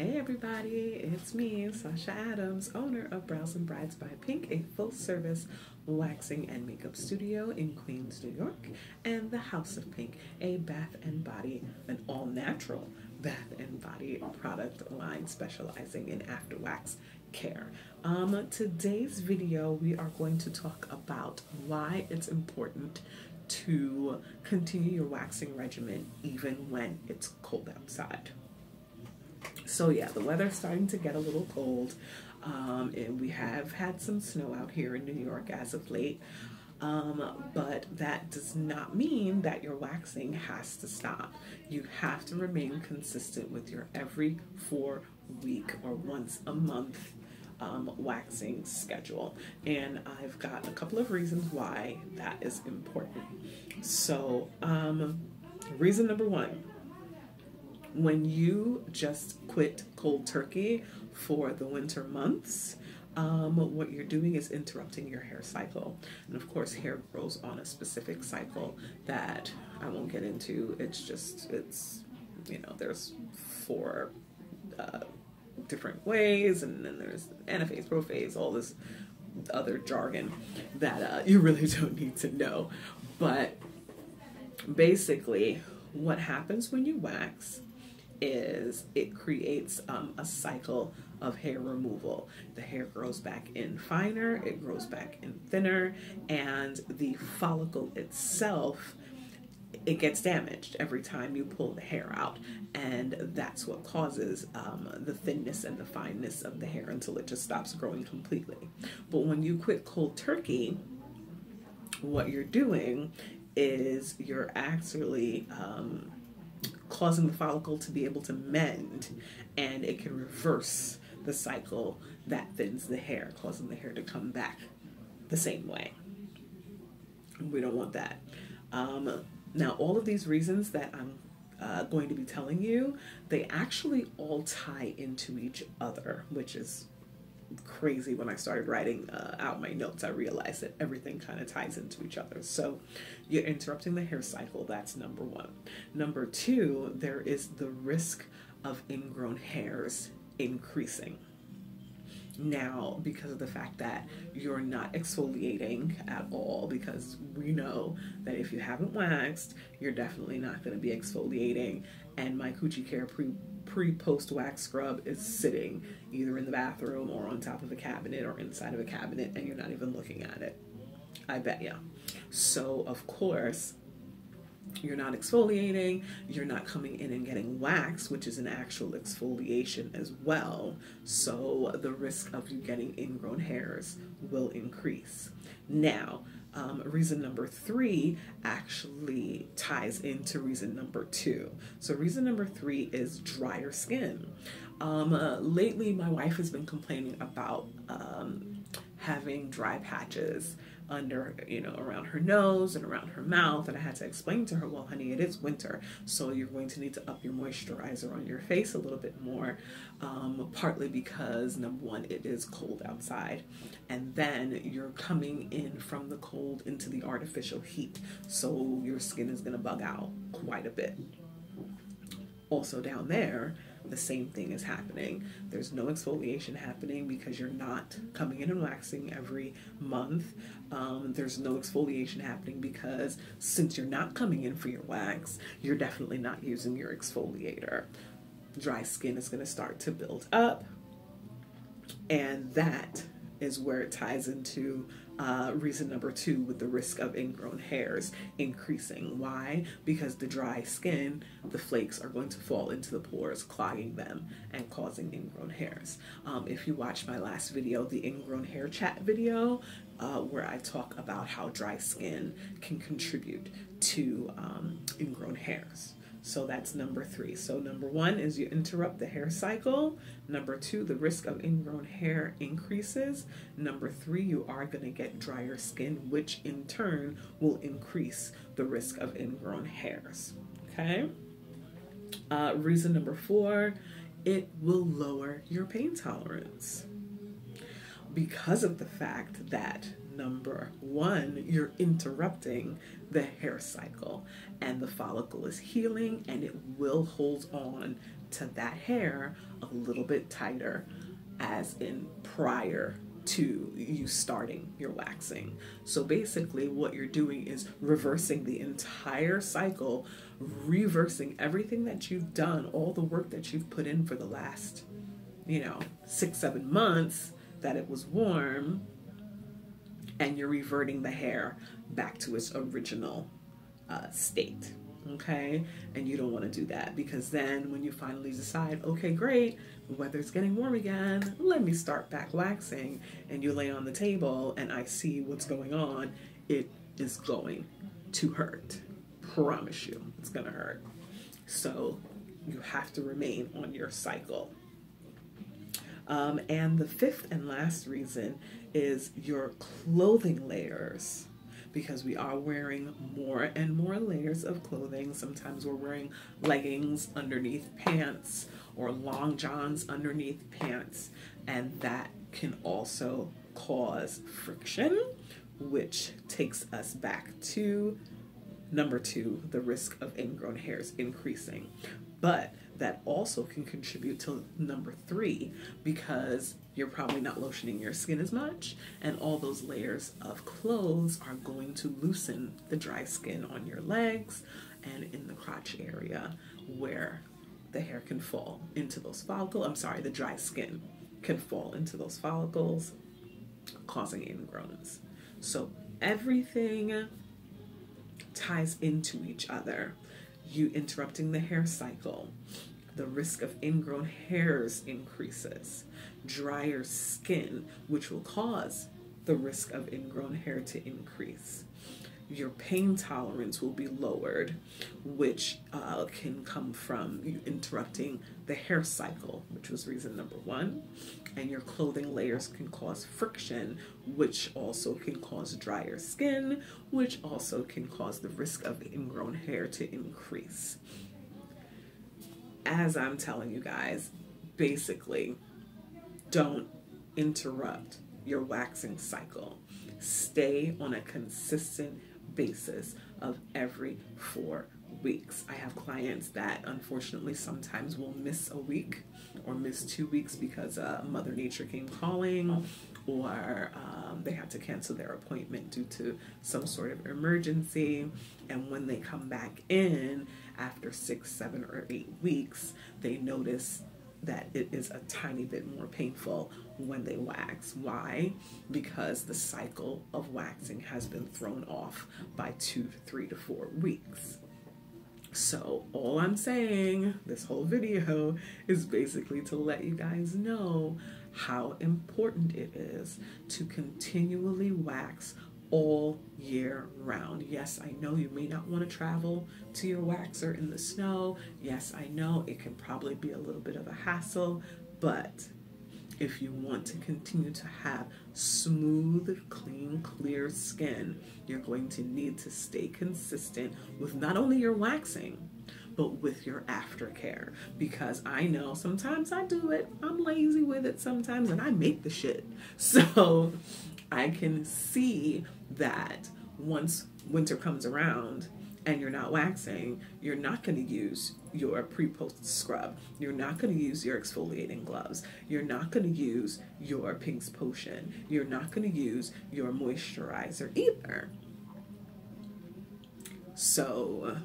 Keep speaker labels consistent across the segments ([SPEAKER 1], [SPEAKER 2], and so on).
[SPEAKER 1] Hey everybody, it's me, Sasha Adams, owner of Brows and Brides by Pink, a full service waxing and makeup studio in Queens, New York, and the Haus of Pink, a bath and body, an all natural bath and body product line specializing in after wax care. Um, today's video, we are going to talk about why it's important to continue your waxing regimen even when it's cold outside. So yeah, the weather's starting to get a little cold. Um, and we have had some snow out here in New York as of late. Um, but that does not mean that your waxing has to stop. You have to remain consistent with your every four week or once a month um, waxing schedule. And I've got a couple of reasons why that is important. So, um, reason number one when you just quit cold turkey for the winter months, um, what you're doing is interrupting your hair cycle. And of course, hair grows on a specific cycle that I won't get into. It's just, it's, you know, there's four uh, different ways, and then there's anaphase, prophase, all this other jargon that uh, you really don't need to know. But basically, what happens when you wax is it creates um, a cycle of hair removal. The hair grows back in finer, it grows back in thinner, and the follicle itself it gets damaged every time you pull the hair out and that's what causes um, the thinness and the fineness of the hair until it just stops growing completely but when you quit cold turkey what you're doing is you're actually um, causing the follicle to be able to mend and it can reverse the cycle that thins the hair, causing the hair to come back the same way. We don't want that. Um, now, all of these reasons that I'm uh, going to be telling you, they actually all tie into each other, which is crazy when I started writing uh, out my notes. I realized that everything kind of ties into each other. So you're interrupting the hair cycle. That's number one. Number two, there is the risk of ingrown hairs increasing. Now, because of the fact that you're not exfoliating at all, because we know that if you haven't waxed, you're definitely not going to be exfoliating. And my Coochie Care pre pre post wax scrub is sitting either in the bathroom or on top of a cabinet or inside of a cabinet, and you're not even looking at it. I bet you. So, of course, you're not exfoliating, you're not coming in and getting wax, which is an actual exfoliation as well. So the risk of you getting ingrown hairs will increase. Now, um, reason number three actually ties into reason number two. So, reason number three is drier skin. Um, uh, lately, my wife has been complaining about um, having dry patches under, you know, around her nose and around her mouth. And I had to explain to her, well, honey, it is winter, so you're going to need to up your moisturizer on your face a little bit more, um, partly because, number one, it is cold outside. And then you're coming in from the cold into the artificial heat, so your skin is going to bug out quite a bit. Also, down there, the same thing is happening. There's no exfoliation happening because you're not coming in and waxing every month. Um, there's no exfoliation happening because since you're not coming in for your wax, you're definitely not using your exfoliator. Dry skin is going to start to build up, and that is where it ties into uh, reason number two with the risk of ingrown hairs increasing. Why? Because the dry skin, the flakes are going to fall into the pores, clogging them and causing ingrown hairs. Um, if you watched my last video, the ingrown hair chat video, uh, where I talk about how dry skin can contribute to um, ingrown hairs. So that's number three. So, number one is you interrupt the hair cycle. Number two, the risk of ingrown hair increases. Number three, you are going to get drier skin, which in turn will increase the risk of ingrown hairs. Okay? Uh, reason number four, it will lower your pain tolerance because of the fact that number one, you're interrupting the hair cycle and the follicle is healing and it will hold on to that hair a little bit tighter, as in prior to you starting your waxing. So basically, what you're doing is reversing the entire cycle, reversing everything that you've done, all the work that you've put in for the last, you know, six, seven months that it was warm, and you're reverting the hair back to its original uh, state okay? And you don't want to do that because then when you finally decide, okay, great, the weather's getting warm again, let me start back waxing, and you lay on the table and I see what's going on, it is going to hurt. Promise you, it's to hurt. So you have to remain on your cycle. Um, and the fifth and last reason is your clothing layers because we are wearing more and more layers of clothing. Sometimes we're wearing leggings underneath pants or long johns underneath pants, and that can also cause friction, which takes us back to number two the risk of ingrown hairs increasing. But that also can contribute to number three because you're probably not lotioning your skin as much, and all those layers of clothes are going to loosen the dry skin on your legs and in the crotch area where the hair can fall into those follicles. I'm sorry, the dry skin can fall into those follicles, causing ingrowns. So everything ties into each other. You interrupting the hair cycle, the risk of ingrown hairs increases drier skin, which will cause the risk of ingrown hair to increase. Your pain tolerance will be lowered, which uh, can come from interrupting the hair cycle, which was reason number one. And your clothing layers can cause friction, which also can cause drier skin, which also can cause the risk of ingrown hair to increase. As I'm telling you guys, basically, don't interrupt your waxing cycle. Stay on a consistent basis of every four weeks. I have clients that unfortunately sometimes will miss a week or miss two weeks because uh, Mother Nature came calling or um, they had to cancel their appointment due to some sort of emergency. And when they come back in after six, seven, or eight weeks, they notice that it is a tiny bit more painful when they wax. Why? Because the cycle of waxing has been thrown off by two to three to four weeks. So, all I'm saying, this whole video is basically to let you guys know how important it is to continually wax all year round. Yes, I know you may not want to travel to your waxer in the snow. Yes, I know it can probably be a little bit of a hassle, but if you want to continue to have smooth, clean, clear skin, you're going to need to stay consistent with not only your waxing, but with your aftercare. Because I know sometimes I do it, I'm lazy with it sometimes, and I make the shit. So I can see that once winter comes around and you're not waxing, you're not going to use your pre post scrub. You're not going to use your exfoliating gloves. You're not going to use your Pink's Potion. You're not going to use your moisturizer either. So,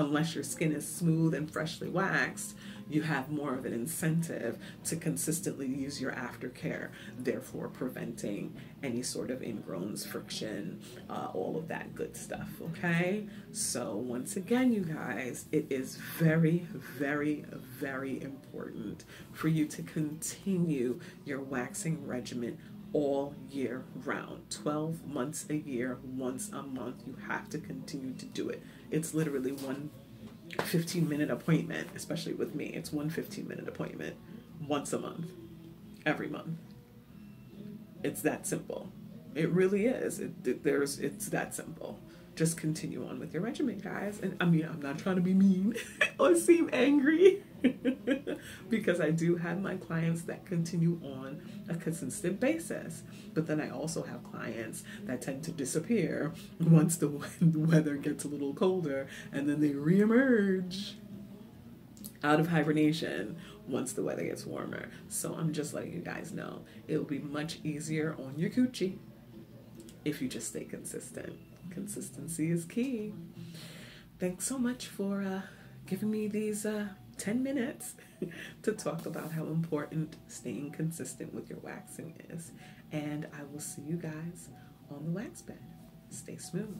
[SPEAKER 1] unless your skin is smooth and freshly waxed, you have more of an incentive to consistently use your aftercare, therefore preventing any sort of ingrowns, friction, uh, all of that good stuff. Okay, so once again, you guys, it is very, very, very important for you to continue your waxing regimen all year round 12 months a year once a month you have to continue to do it it's literally one 15 minute appointment, especially with me. It's one 15 minute appointment once a month, every month. It's that simple. It really is. It, it, there's it's that simple. Just continue on with your regimen, guys. And I mean, I'm not trying to be mean or seem angry because I do have my clients that continue on a consistent basis. But then I also have clients that tend to disappear once the weather gets a little colder and then they reemerge out of hibernation once the weather gets warmer. So I'm just letting you guys know it will be much easier on your coochie if you just stay consistent. Consistency is key. Thanks so much for uh, giving me these uh, 10 minutes to talk about how important staying consistent with your waxing is. And I will see you guys on the wax bed. Stay smooth.